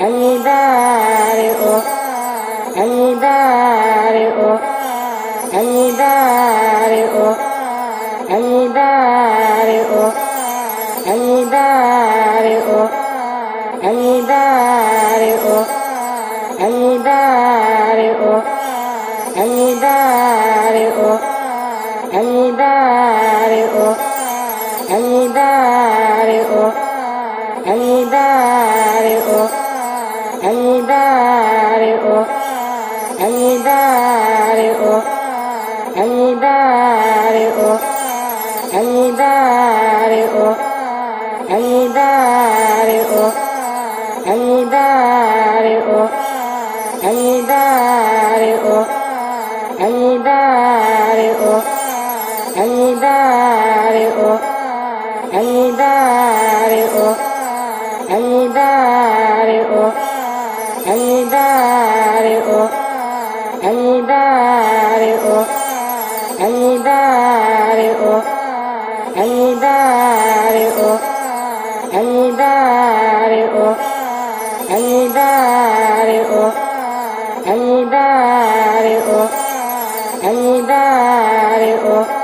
البارئ البارئ البارئ البارئ البارئ البارئ البارئ البارئ البارئ البارئ البارئ البارئ البارئ البارئ البارئ البارئ البارئ البارئ البارئ البارئ البارئ البارئ البارئ البارئ البارئ البارئ البارئ